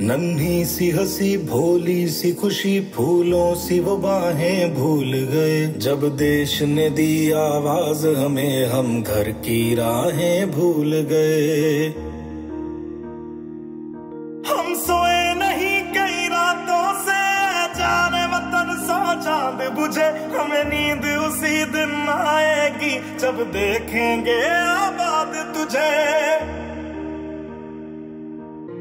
नन्ही सी हँसी भोली सी खुशी, फूलों सी वो बाहें भूल गए। जब देश ने दी आवाज़, हमें हम घर की राहें भूल गए। हम सोए नहीं कई रातों से, जाने वतन सा चाँद बुझे। हमें नींद उसी दिन आएगी, जब देखेंगे आबाद तुझे।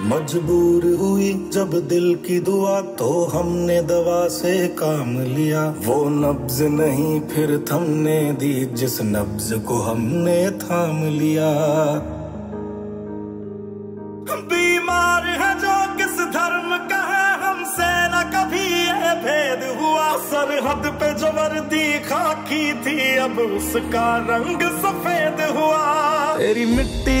मजबूर हुई जब दिल की दुआ तो हमने दवा से काम लिया। वो नब्ज नहीं, फिर थमने दी, जिस नब्ज को हमने थाम लिया। बीमार है जो किस धर्म का है, हमसे न कभी ये भेद हुआ। सरहद पे जो वर्दी खाकी थी, अब उसका रंग सफ़ेद हुआ। तेरी मिट्टी